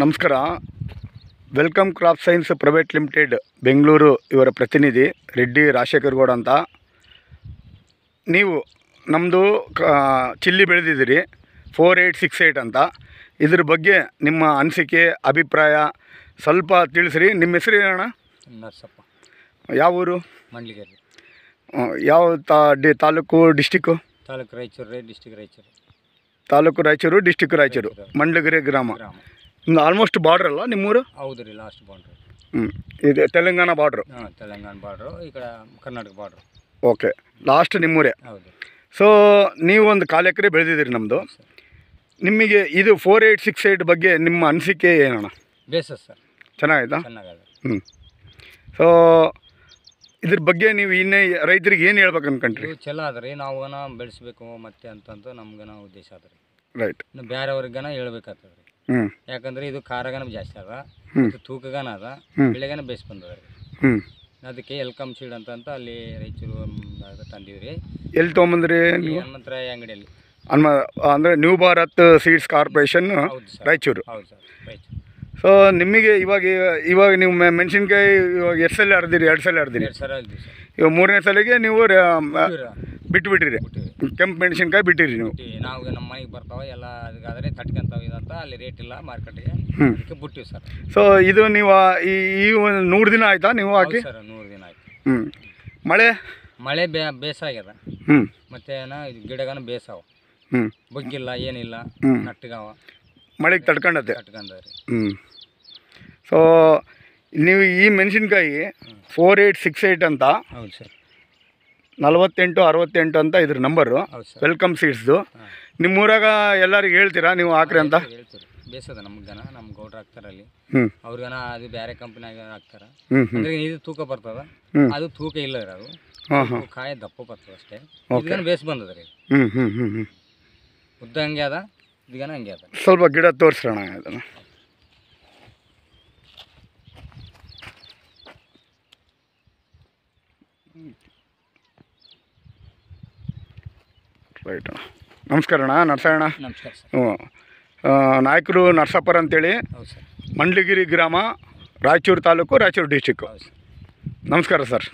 ನಮಸ್ಕಾರ. Welcome crop science private limited Bengaluru ಇವರ ಪ್ರತಿನಿಧಿ ರೆಡ್ಡಿ ರಾಜಶೇಖರ್ ಗೌಡ ಅಂತ. ನೀವು ನಮ್ಮದು ಚಿಲ್ಲಿ ಬೆಳೆದಿದ್ದೀರಿ ಫೋರ್ ಏಯ್ಟ್ ಸಿಕ್ಸ್ ಏಯ್ಟ್ ಅಂತ. ಇದ್ರ ಬಗ್ಗೆ ನಿಮ್ಮ ಅನಿಸಿಕೆ ಅಭಿಪ್ರಾಯ ಸ್ವಲ್ಪ ತಿಳಿಸ್ರಿ. ನಿಮ್ಮ ಹೆಸರು ಏನಣ್ಣ ನರಸಪ್ಪ. ಯಾವ ಊರು? ಮಂಡ್ಲಿಗೇರಿ ಯಾವ ತಾ D taluk district taluk Raichur district Raichur. Taluk Raichur district Raichur. Mandlagiri ಗ್ರಾಮ. ಇನ್ನು ಆಲ್ಮೋಸ್ಟ್ ಬಾರ್ಡ್ರ್ ಅಲ್ಲ ನಿಮ್ಮೂರು? ಹೌದು ರೀ ಲಾಸ್ಟ್ ಬಾರ್ಡ್ರ್ ಹ್ಞೂ ಇದು ತೆಲಂಗಾಣ ಬಾರ್ಡ್ರು ಹಾಂ ತೆಲಂಗಾಣ ಬಾರ್ಡ್ರು ಈ ಕಡೆ ಕರ್ನಾಟಕ ಬಾರ್ಡ್ರು ಓಕೆ ಲಾಸ್ಟ್ ನಿಮ್ಮೂರೇ. ಹೌದು. ಸೊ ನೀವು ಒಂದು ಕಾಲು ಎಕರೆ ಬೆಳೆದಿದ್ದೀರಿ ನಮ್ಮದು ನಿಮಗೆ ಇದು ಫೋರ್ ಏಯ್ಟ್ ಸಿಕ್ಸ್ ಏಯ್ಟ್ ಬಗ್ಗೆ ನಿಮ್ಮ ಅನಿಸಿಕೆ ಏನಣ್ಣ? ಬೇಸ ಸರ್. ಚೆನ್ನಾಗಾಯ್ತಾ? ಚೆನ್ನಾಗಿದೆ. ಹ್ಞೂ ಸೊ ಇದ್ರ ಬಗ್ಗೆ ನೀವು ಇನ್ನೇ ರೈತರಿಗೆ ಏನು ಹೇಳ್ಬೇಕು ಅನ್ಕೊಂಡ್ರಿ? ಇದು ಚಲೋ ಅದ ರೀ ಬೆಳೆಸಬೇಕು ಬೆಳೆಸ್ಬೇಕು ಮತ್ತೆ ಅಂತಂದು ನಮ್ಗನ ಉದ್ದೇಶ ಆದ್ರಿ ರೀ. ರೈಟ್ ಇನ್ನು ಬೇರೆಯವ್ರಿಗನ ಹೇಳ್ಬೇಕಾಗ್ತದೆ ಯಾಕಂದ್ರೆ ಇದು ಖಾರಗನ ಜಾಸ್ತಿ ಅದ. ಮತ್ತು ತೂಕಗನ ಅದ. ಬೆಳೆಗನ ಬೇಸ್ ಬಂದದ ರೀ ಅದಕ್ಕೆ ಎಲ್ಕಮ್ ಸೀಡ್ ಅಂತಂತ ಅಲ್ಲಿ ರಾಯಚೂರು ತಂದಿವ್ರಿ ತಂದೀವಿ ರೀ ಎಲ್ಲಿ ತೊಗೊಂಬಂದ್ರಿ ಹನುಮಂತರಾಯ ಅಂಗಡಿಯಲ್ಲಿ. ಹನುಮ ಅಂದರೆ New Bharat Seeds Corporation Raichur. ಹೌದು ಸರ್ ರಾಯಚೂರು. ಸೊ ನಿಮಗೆ ಇವಾಗ ಇವಾಗ ನೀವು ಮೆಣಸಿನ್ಕಾಯಿ ಇವಾಗ ಎಷ್ಟು ಸಲ ಹರಿದಿರಿ? ಎರಡು ಸಲ ಹರಿದಿರಿ? ಎರಡು ಸಲ ಇವಾಗ ಮೂರನೇ ಸಲಿಗೆ ನೀವು ರ- ಬಿಟ್ಟಿರಿ. ಕೆಂಪು ಮೆಣಸಿನ್ಕಾಯಿ ಬಿಟ್ಟಿರಿ ನೀವು. ನಾವು ನಮ್ಮ ಮನೆಗೆ ಬರ್ತಾವ ಎಲ್ಲ ಅದಕ್ಕಾದ್ರೆ ತಟ್ಕೊಂತಾವ ಇದಂತ ಅಲ್ಲಿ ರೇಟ್ ಇಲ್ಲ ಮಾರ್ಕೆಟ್ಗೆ ಹ್ಞೂ ಅದಕ್ಕೆ ಬಿಟ್ಟಿವಿ ಸರ್ ಸೊ ಇದು ನೀವು ಈ ಈ ಒಂದು ನೂರು ದಿನ ಆಯ್ತಾ ನೀವು ಹಾಕಿ? ಸರ್ ನೂರು ದಿನ ಆಯ್ತು. ಹ್ಞೂ ಮಳೆ? ಮಳೆ ಬೇ ಬೇಸಾಗ್ಯದ. ಹ್ಞೂ ಮತ್ತೆ ಏನ ಇದು ಗಿಡಗನ ಬೇಸಾವ. ಹ್ಞೂ ಬಗ್ಗಿಲ್ಲ ಏನಿಲ್ಲ. ನಟ್ಟಗಾವ ಮಳೆಗೆ ತಡ್ಕೊಂಡತ್ತೆ? ತಟ್ಕೊಂಡವ್ರಿ ಹ್ಞೂ ಸೊ ನೀವು ಈ ಮೆಣಸಿನ್ಕಾಯಿ ಫೋರ್ ಏಯ್ಟ್ ಸಿಕ್ಸ್ ಏಯ್ಟ್ ಅಂತ ಹೌದು ಸರ್ ನಲವತ್ತೆಂಟು ಅರವತ್ತೆಂಟು ಅಂತ ಇದ್ರ ನಂಬರು. ವೆಲ್ಕಮ್ ಸೀಡ್ಸ್ದು ನಿಮ್ಮೂರಾಗ ಎಲ್ಲರಿಗೆ ಹೇಳ್ತೀರಾ ನೀವು ಹಾಕ್ರಿ ಅಂತ? ಬೇಸದ ನಮ್ಗನ ನಮ್ಮ ಗೌಡ್ರು ಹಾಕ್ತಾರ ಅಲ್ಲಿ. ಹ್ಞೂ ಅವ್ರಿಗನ ಅದು ಬೇರೆ ಕಂಪ್ನಿಯಾಗ ಹಾಕ್ತಾರ. ಅಂದ್ರೆ ಇದು ತೂಕ ಬರ್ತದ. ಅದು ತೂಕ ಇಲ್ಲ ರೀ ಅದು ಕಾಯಿ ದಪ್ಪ ಬರ್ತದ ಅಷ್ಟೇ. ಇದನ್ನ ಬೇಸ್ ಬಂದದ ರೀ. ಉದ್ದ ಹಂಗೆ ಅದ ಇದನ್ನ ಹಂಗೆ ಅದ. ಸ್ವಲ್ಪ ಗಿಡ ತೋರಿಸೋಣ ಅದನ್ನು ರೈಟ್ ಅಣ್ಣ ನಮಸ್ಕಾರ ಅಣ್ಣ ನರಸಣ್ಣ ನಮಸ್ಕಾರ ಸರ್. ಹ್ಞೂ ನಾಯಕರು ನರಸಪ್ಪರ್ ಅಂತೇಳಿ ಹೌದು ಸರ್. ಮಂಡ್ಲಿಗಿರಿ ಗ್ರಾಮ ರಾಯಚೂರು ತಾಲೂಕು ರಾಯಚೂರು ಡಿಸ್ಟಿಕ್ಕು ನಮಸ್ಕಾರ ಸರ್.